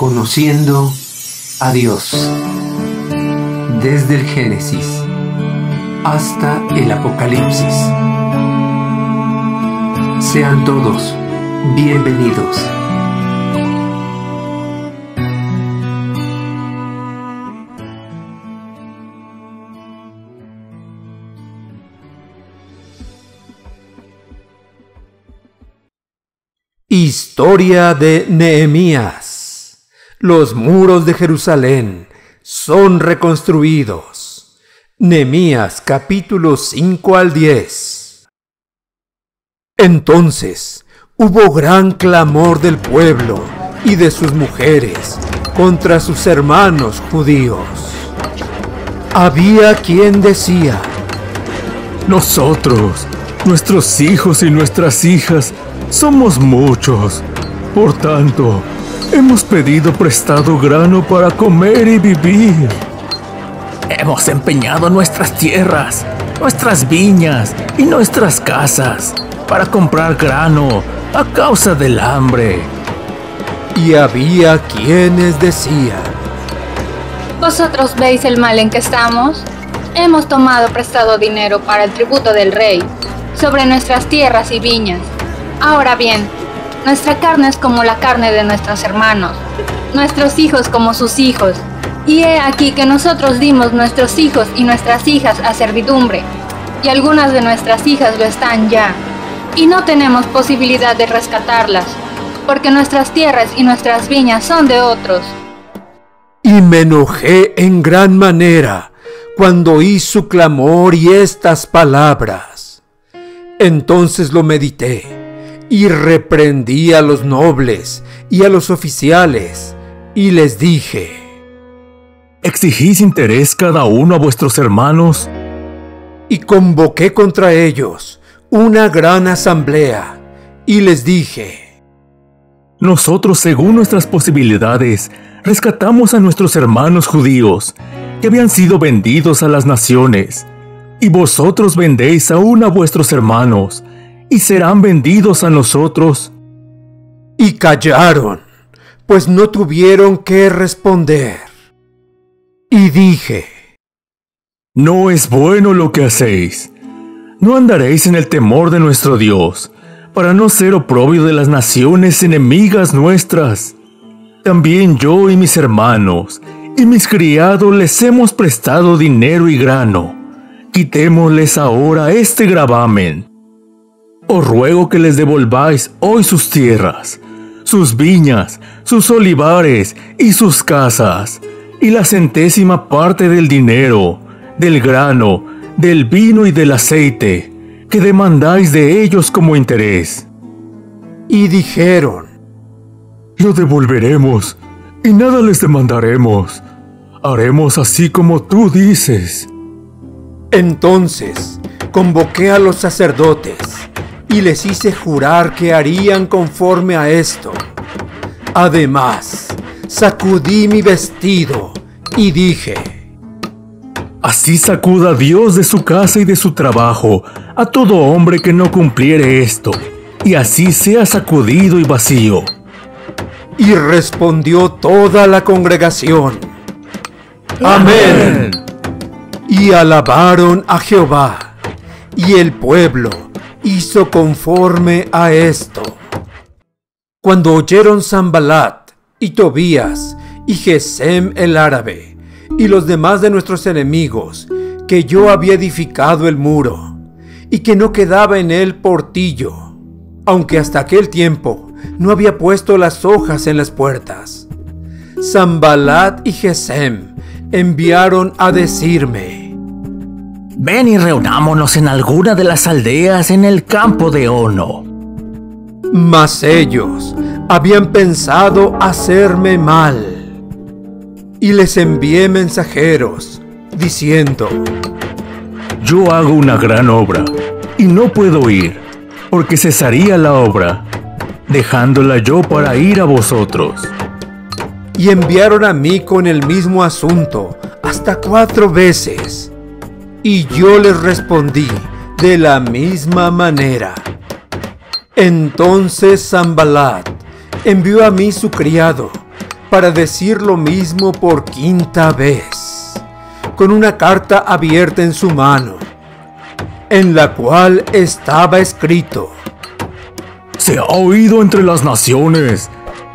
Conociendo a Dios. Desde el Génesis hasta el Apocalipsis. Sean todos bienvenidos. Historia de Nehemías. Los muros de Jerusalén son reconstruidos. Nehemías capítulo 5 al 10. Entonces hubo gran clamor del pueblo y de sus mujeres contra sus hermanos judíos. Había quien decía, Nosotros, nuestros hijos y nuestras hijas, somos muchos. Por tanto, hemos pedido prestado grano para comer y vivir. Hemos empeñado nuestras tierras, nuestras viñas y nuestras casas para comprar grano a causa del hambre. y había quienes decían, ¿Vosotros veis el mal en que estamos? Hemos tomado prestado dinero para el tributo del rey sobre nuestras tierras y viñas. Ahora bien, nuestra carne es como la carne de nuestros hermanos, nuestros hijos como sus hijos. Y he aquí que nosotros dimos nuestros hijos y nuestras hijas a servidumbre, y algunas de nuestras hijas lo están ya, y no tenemos posibilidad de rescatarlas, porque nuestras tierras y nuestras viñas son de otros. y me enojé en gran manera cuando oí su clamor y estas palabras. Entonces lo medité y reprendí a los nobles y a los oficiales y les dije, ¿Exigís interés cada uno a vuestros hermanos? y convoqué contra ellos una gran asamblea y les dije, Nosotros, según nuestras posibilidades, rescatamos a nuestros hermanos judíos, que habían sido vendidos a las naciones. Y vosotros vendéis aún a vuestros hermanos, y serán vendidos a nosotros. y callaron, pues no tuvieron que responder. Y dije, No es bueno lo que hacéis. No andaréis en el temor de nuestro Dios, para no ser oprobio de las naciones enemigas nuestras. También yo y mis hermanos y mis criados les hemos prestado dinero y grano. Quitémosles ahora este gravamen. Os ruego que les devolváis hoy sus tierras, sus viñas, sus olivares y sus casas, y la centésima parte del dinero, del grano, del vino y del aceite, que demandáis de ellos como interés. y dijeron, Lo devolveremos, y nada les demandaremos. Haremos así como tú dices. Entonces convoqué a los sacerdotes y les hice jurar que harían conforme a esto. Además, sacudí mi vestido y dije, Así sacuda Dios de su casa y de su trabajo a todo hombre que no cumpliere esto, y así sea sacudido y vacío. y respondió toda la congregación, Amén. Y alabaron a Jehová, y el pueblo hizo conforme a esto. Cuando oyeron Zambalat y Tobías y Gesem el árabe y los demás de nuestros enemigos que yo había edificado el muro y que no quedaba en él portillo, aunque hasta aquel tiempo no había puesto las hojas en las puertas. Zambalat y Gesem enviaron a decirme, Ven y reunámonos en alguna de las aldeas en el campo de Ono. mas ellos habían pensado hacerme mal. Y les envié mensajeros, diciendo, Yo hago una gran obra, y no puedo ir, porque cesaría la obra, dejándola yo para ir a vosotros. y enviaron a mí con el mismo asunto hasta cuatro veces. Y yo les respondí de la misma manera. Entonces Zambalat envió a mí su criado para decir lo mismo por quinta vez, con una carta abierta en su mano, en la cual estaba escrito, Se ha oído entre las naciones,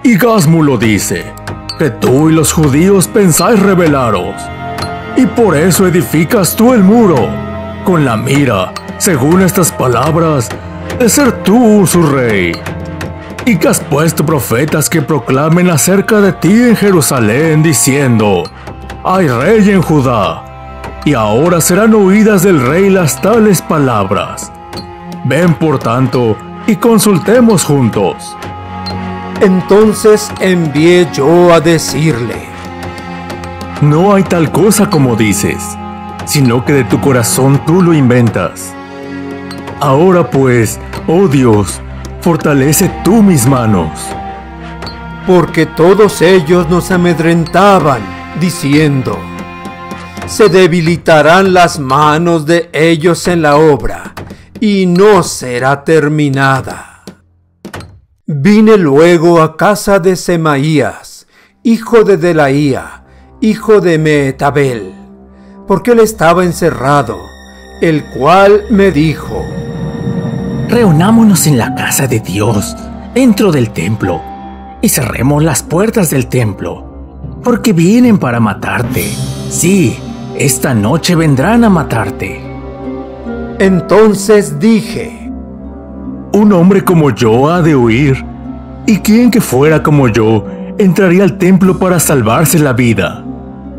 y Gasmu lo dice, que tú y los judíos pensáis rebelaros, y por eso edificas tú el muro, con la mira, según estas palabras, de ser tú su rey y que has puesto profetas que proclamen acerca de ti en Jerusalén, diciendo, hay rey en Judá, y ahora serán oídas del rey las tales palabras. Ven por tanto y consultemos juntos. Entonces envié yo a decirle, No hay tal cosa como dices, sino que de tu corazón tú lo inventas. Ahora pues, oh Dios, fortalece tú mis manos. Porque todos ellos nos amedrentaban, diciendo, se debilitarán las manos de ellos en la obra, y no será terminada. Vine luego a casa de Semaías, hijo de Delaía, hijo de Meetabel, porque él estaba encerrado, el cual me dijo, Reunámonos en la casa de Dios, dentro del templo, y cerremos las puertas del templo, porque vienen para matarte. Sí, esta noche vendrán a matarte. Entonces dije, Un hombre como yo ha de huir, y quien que fuera como yo entraría al templo para salvarse la vida.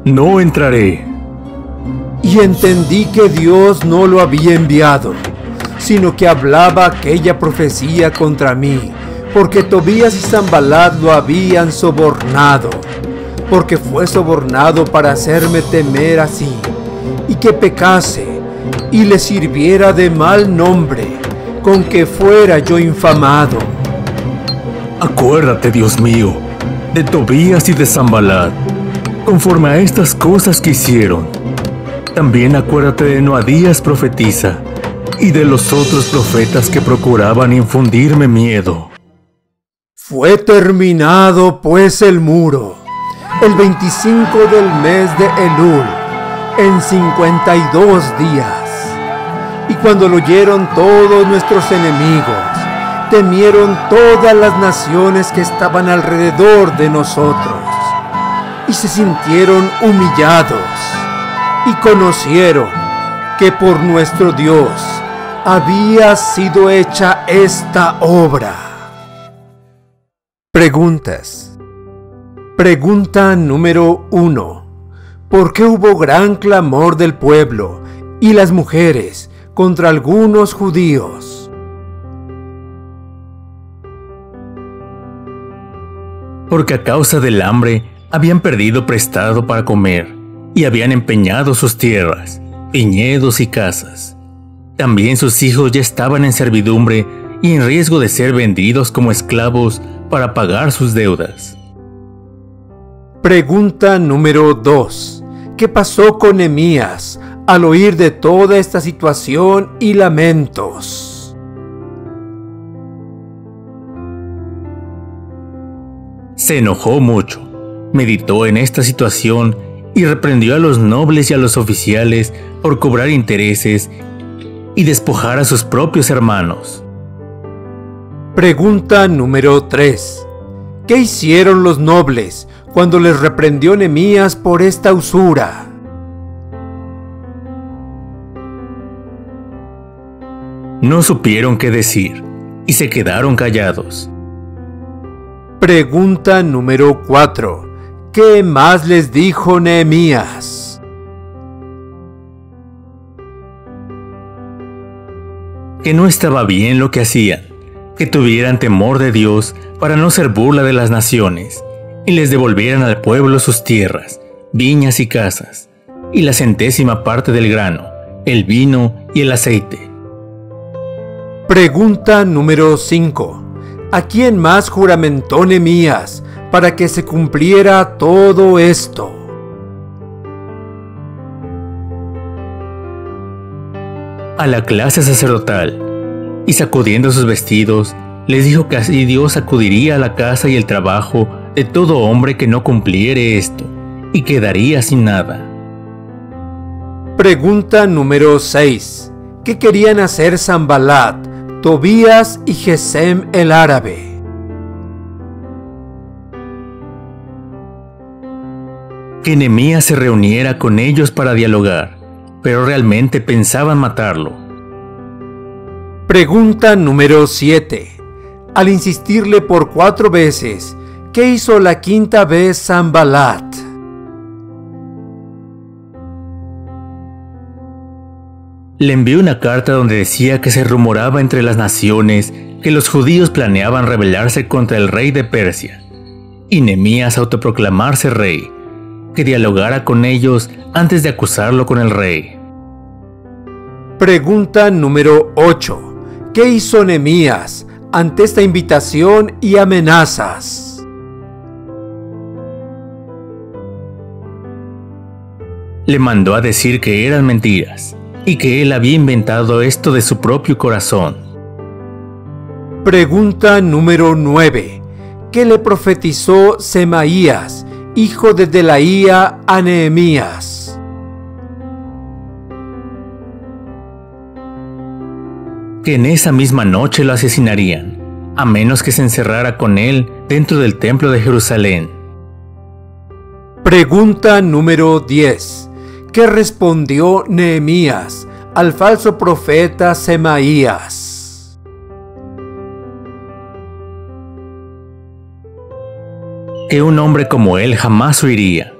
No entraré. y entendí que Dios no lo había enviado, sino que hablaba aquella profecía contra mí, porque Tobías y Zambalat lo habían sobornado, porque fue sobornado para hacerme temer así, y que pecase, y le sirviera de mal nombre, con que fuera yo infamado. Acuérdate, Dios mío, de Tobías y de Zambalat, conforme a estas cosas que hicieron. También acuérdate de Noadías profetiza y de los otros profetas que procuraban infundirme miedo. Fue terminado pues el muro, el 25 del mes de Elul, en 52 días. Y cuando lo oyeron todos nuestros enemigos, temieron todas las naciones que estaban alrededor de nosotros, y se sintieron humillados, y conocieron que por nuestro Dios había sido hecha esta obra. Preguntas. Pregunta número 1. ¿Por qué hubo gran clamor del pueblo y las mujeres contra algunos judíos? Porque a causa del hambre habían perdido prestado para comer y habían empeñado sus tierras, viñedos y casas. También sus hijos ya estaban en servidumbre y en riesgo de ser vendidos como esclavos para pagar sus deudas. Pregunta número 2. ¿Qué pasó con Emías al oír de toda esta situación y lamentos? Se enojó mucho, meditó en esta situación y reprendió a los nobles y a los oficiales por cobrar intereses y despojar a sus propios hermanos. Pregunta número 3. ¿Qué hicieron los nobles cuando les reprendió Nehemías por esta usura? No supieron qué decir y se quedaron callados. Pregunta número 4. ¿Qué más les dijo Nehemías? Que no estaba bien lo que hacían, que tuvieran temor de Dios para no ser burla de las naciones, y les devolvieran al pueblo sus tierras, viñas y casas, y la centésima parte del grano, el vino y el aceite. Pregunta número 5. ¿A quién más juramentó Nehemías para que se cumpliera todo esto? a la clase sacerdotal, y sacudiendo sus vestidos, les dijo que así Dios acudiría a la casa y el trabajo de todo hombre que no cumpliere esto, y quedaría sin nada. Pregunta número 6. ¿Qué querían hacer Zambalat, Tobías y Gesem el árabe? Que Nehemías se reuniera con ellos para dialogar, pero realmente pensaban matarlo. Pregunta número 7. Al insistirle por cuatro veces, ¿qué hizo la quinta vez Zambalat? le envió una carta donde decía que se rumoraba entre las naciones que los judíos planeaban rebelarse contra el rey de Persia, y Nemías autoproclamarse rey, que dialogara con ellos antes de acusarlo con el rey. Pregunta número 8. ¿Qué hizo Nemías ante esta invitación y amenazas? Le mandó a decir que eran mentiras y que él había inventado esto de su propio corazón. Pregunta número 9. ¿Qué le profetizó Semaías, hijo de Delaía, a Nehemías? Que en esa misma noche lo asesinarían, a menos que se encerrara con él dentro del templo de Jerusalén. Pregunta número 10. ¿Qué respondió Nehemías al falso profeta Semaías? Que un hombre como él jamás huiría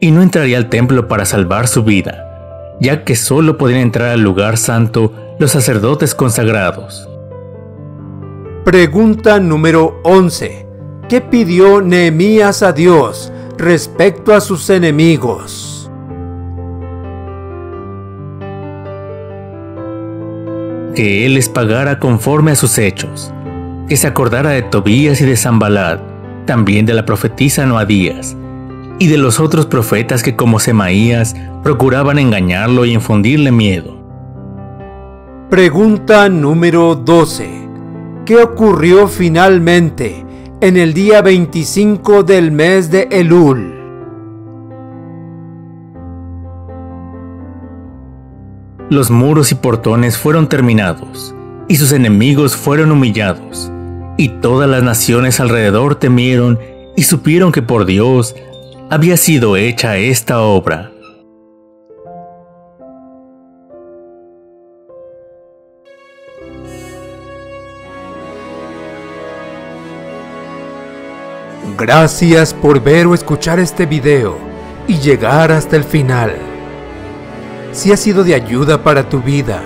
y no entraría al templo para salvar su vida, ya que solo podían entrar al lugar santo los sacerdotes consagrados. Pregunta número 11. ¿Qué pidió Nehemías a Dios respecto a sus enemigos? que él les pagara conforme a sus hechos, que se acordara de Tobías y de Zambalad, también de la profetisa Noadías, y de los otros profetas que como Semaías procuraban engañarlo y infundirle miedo. Pregunta número 12. ¿Qué ocurrió finalmente en el día 25 del mes de Elul? los muros y portones fueron terminados, y sus enemigos fueron humillados, y todas las naciones alrededor temieron y supieron que por Dios había sido hecha esta obra. Gracias por ver o escuchar este video y llegar hasta el final. Si ha sido de ayuda para tu vida,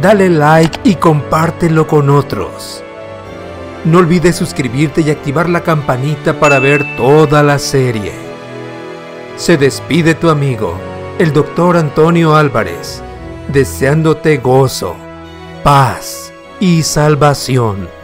dale like y compártelo con otros. No olvides suscribirte y activar la campanita para ver toda la serie. Se despide tu amigo, el doctor Antonio Álvarez, deseándote gozo, paz y salvación.